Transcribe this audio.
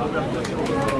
どうぞ。